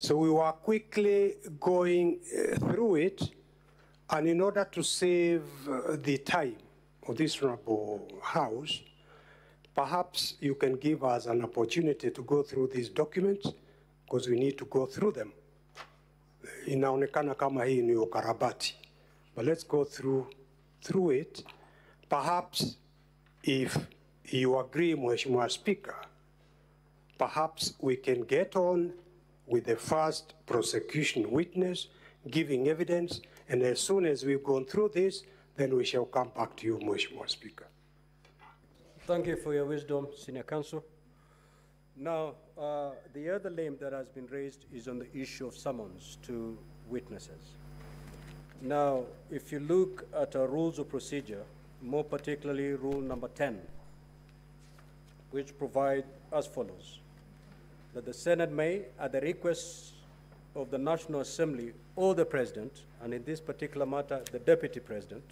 So we were quickly going uh, through it, and in order to save uh, the time of this honorable House, perhaps you can give us an opportunity to go through these documents because we need to go through them. Inaonekana kama hii ni ukarabati, but let's go through through it. Perhaps if you agree, Mheshimiwa Speaker, perhaps we can get on with the first prosecution witness giving evidence, and as soon as we've gone through this, then we shall come back to you, Mheshimiwa Speaker. Thank you for your wisdom, Senior Counsel. Now, uh, the other name that has been raised is on the issue of summons to witnesses. Now, if you look at our rules of procedure, more particularly rule number 10, which provide as follows, that the Senate may, at the request of the National Assembly or the President, and in this particular matter, the Deputy President,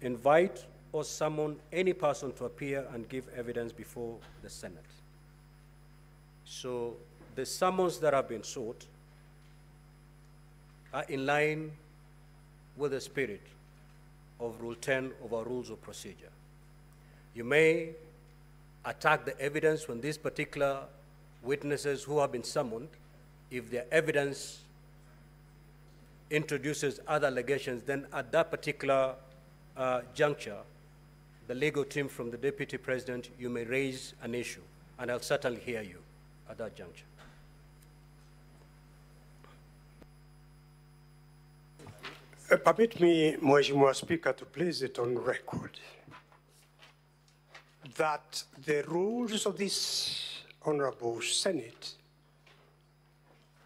invite or summon any person to appear and give evidence before the Senate. So the summons that have been sought are in line with the spirit of Rule 10 of our Rules of Procedure. You may attack the evidence when this particular witnesses who have been summoned, if their evidence introduces other allegations, then at that particular uh, juncture, the legal team from the Deputy President, you may raise an issue, and I'll certainly hear you at that juncture. Uh, Permit me, Mheshimiwa Speaker, to place it on record that the rules of this honorable Senate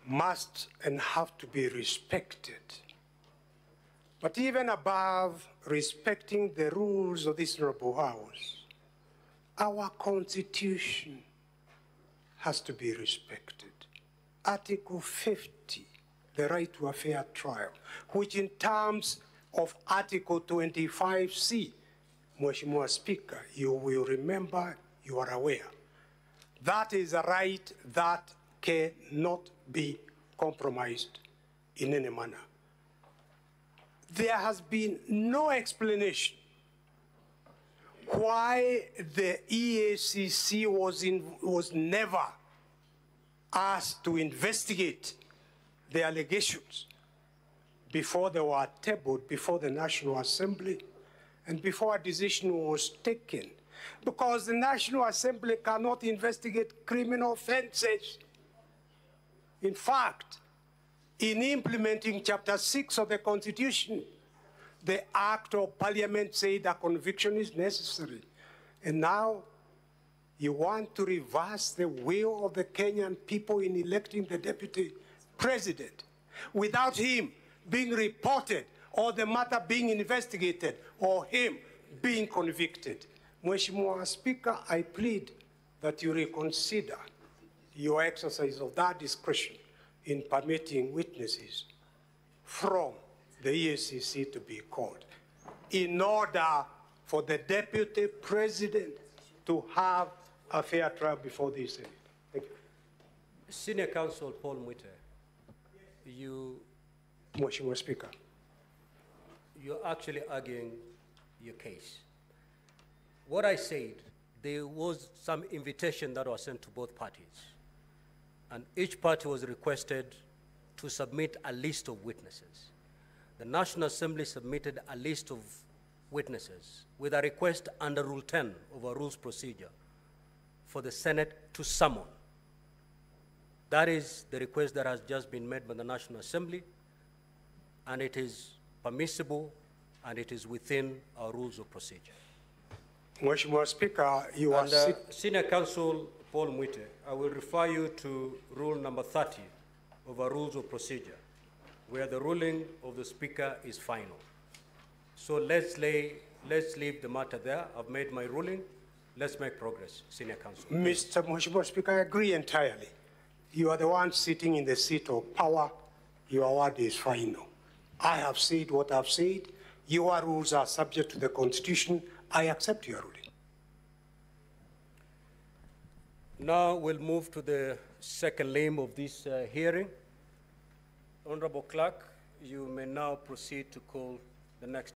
must and have to be respected. But even above respecting the rules of this honorable House, our Constitution has to be respected. Article 50, the right to a fair trial, which in terms of Article 25C, Mheshimiwa Speaker, you will remember, you are aware, that is a right that cannot be compromised in any manner. There has been no explanation why the EACC was, in, was never asked to investigate the allegations before they were tabled before the National Assembly and before a decision was taken. Because the National Assembly cannot investigate criminal offenses. In fact, in implementing Chapter 6 of the Constitution, the Act of Parliament said a conviction is necessary. And now you want to reverse the will of the Kenyan people in electing the deputy president without him being reported or the matter being investigated or him being convicted. Mheshimiwa Speaker, I plead that you reconsider your exercise of that discretion in permitting witnesses from the EACC to be called in order for the deputy president to have a fair trial before the Senate. Thank you. Senior Counsel Paul Muite, you, Mheshimiwa Speaker. you're actually arguing your case. What I said, there was some invitation that was sent to both parties, and each party was requested to submit a list of witnesses. The National Assembly submitted a list of witnesses with a request under Rule 10 of our Rules Procedure for the Senate to summon. That is the request that has just been made by the National Assembly, and it is permissible and it is within our rules of procedure. Mheshimiwa Speaker, you are And uh, Senior Counsel Paul Muite, I will refer you to rule number 30 of our rules of procedure, where the ruling of the Speaker is final. So let's lay, let's leave the matter there. I've made my ruling. Let's make progress, Senior Counsel. Mr. Mheshimiwa Speaker, I agree entirely. You are the one sitting in the seat of power. Your word is final. I have said what I've said. Your rules are subject to the Constitution. I accept your ruling. Now we'll move to the second limb of this uh, hearing. Honorable Clerk, you may now proceed to call the next